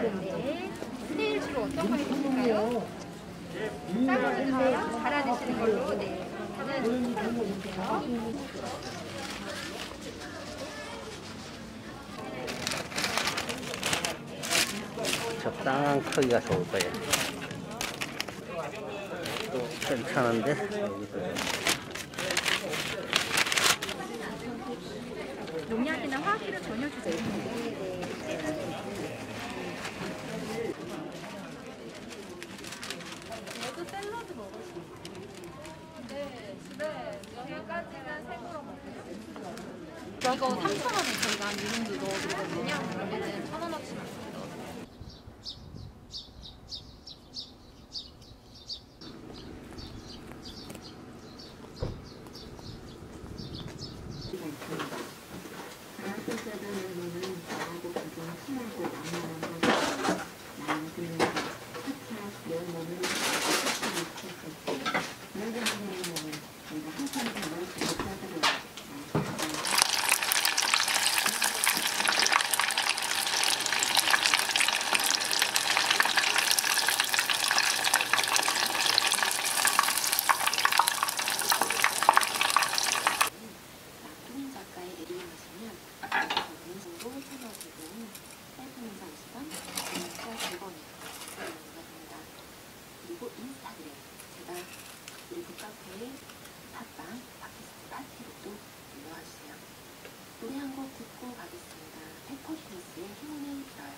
네. 내일 주로 어떤 거 해주실까요? 쌀거를 다 갈아 드시는 걸로 네. 저는 주세요. 적당한 크기가 좋을 거예요. 또 괜찮은데 여기서 농약이나 화학비료 전혀 주지 않습니다. 저도 샐러드 먹을 수 있어요. 네, 집에 영양까지는 생으로 먹어요. 이거 3,000원에 저희가 한이정 짚고 가겠습니다. 페퍼리너스의 힘을 빌어요.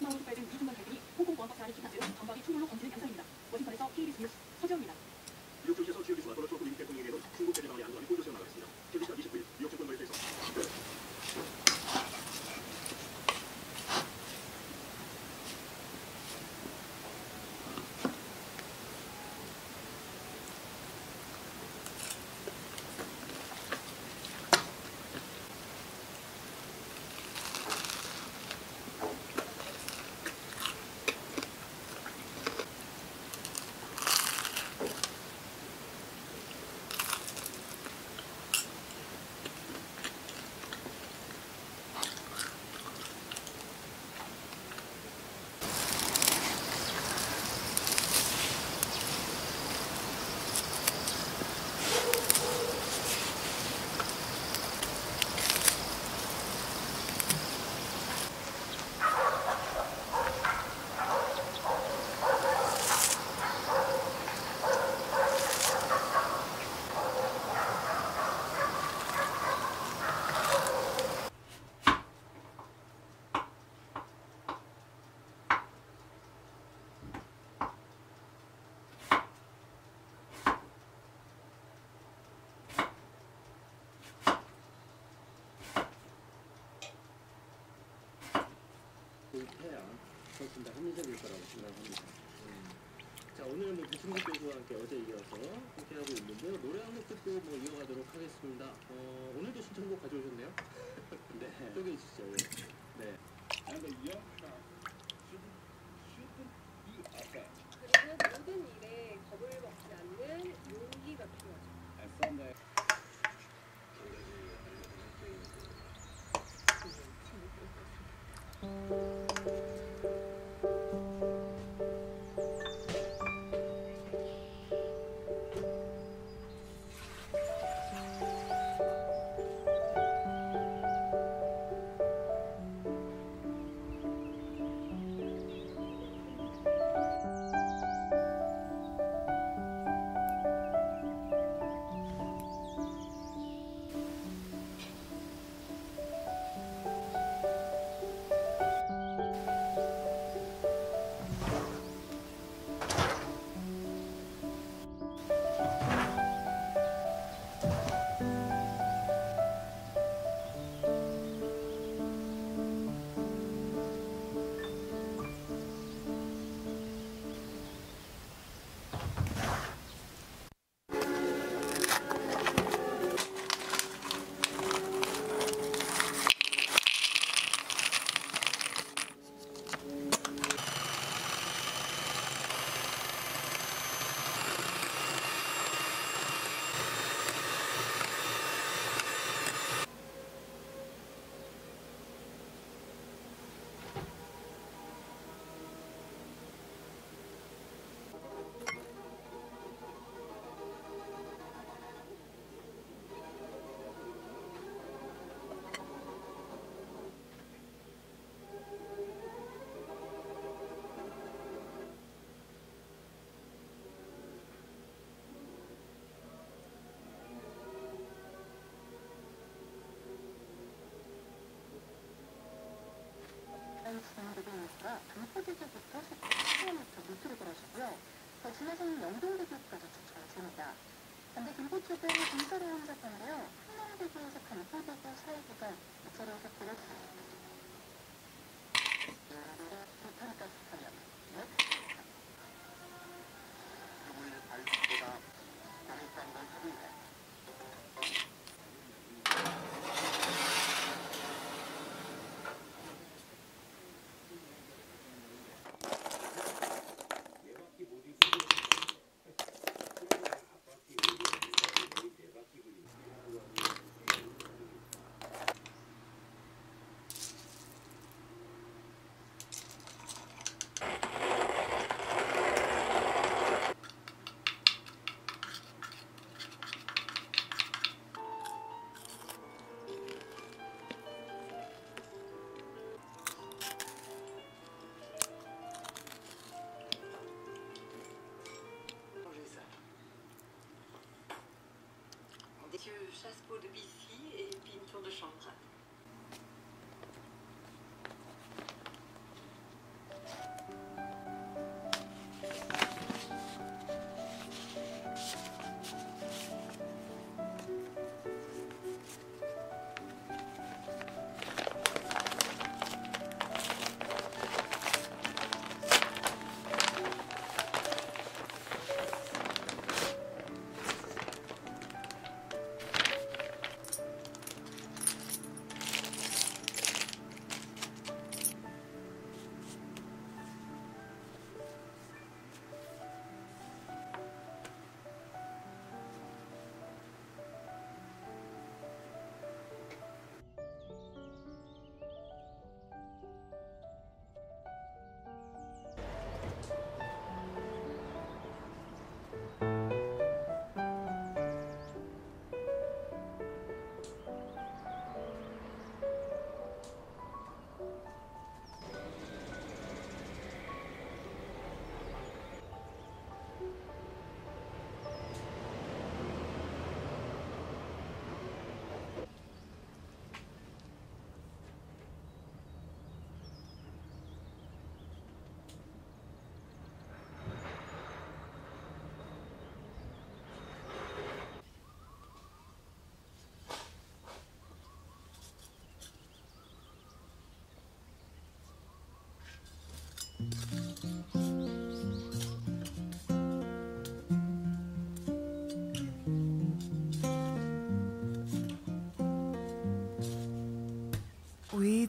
마운드 빨은 미주만 갈등이 호공 보안박사 아래 기타지로 전방의 초물로 건지는 양상입니다. 훨씬 더 합리적일 거라고 생각합니다. 음. 자 오늘 뭐 유승국 교수와 함께 어제 이어서 함께 하고 있는데요. 노래 한 곡 듣고 뭐 이어가도록 하겠습니다. 어, 오늘도 신청곡 가져오셨네요. 네. 소개해 주시죠. 예. 네. 그리고 모든 진해성 영동대교까지 쫓아왔습니다. 반대 길고 쪽은 군사를 혼잡한데요. 한남대교에서 강포대교 사이 구간, 이차로에서 보러 비싸.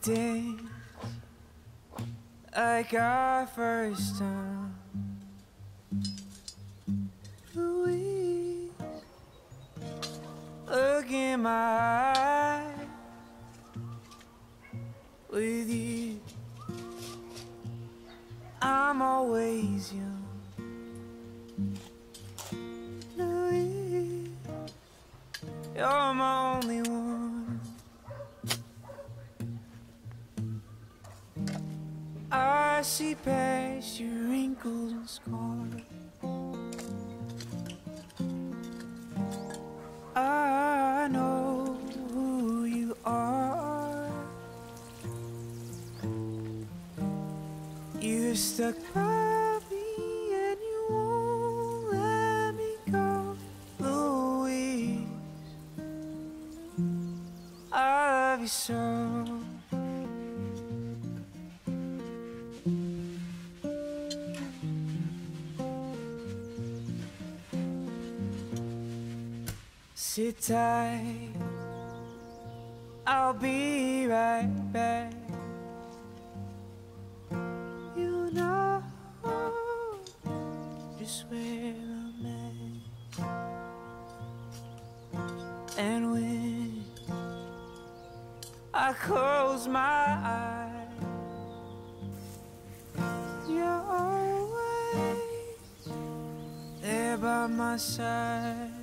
Did like our first time. Louise, look in my eyes. With you, I'm always young. Louise, you're my only one. I see past your wrinkles and scars. I know who you are. You're stuck by me and you won't let me go, Louise. I love you so. Sit tight, I'll be right back. You know just where I'm at. And when I close my eyes, you're always there by my side.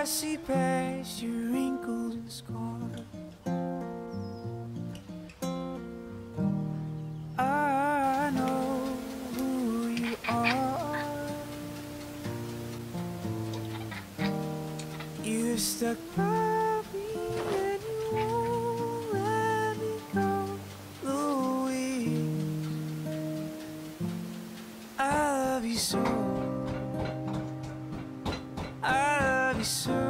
I see past your wrinkles and scars. I know who you are. You stuck by me and you won't let me go, Louise. I love you so. be so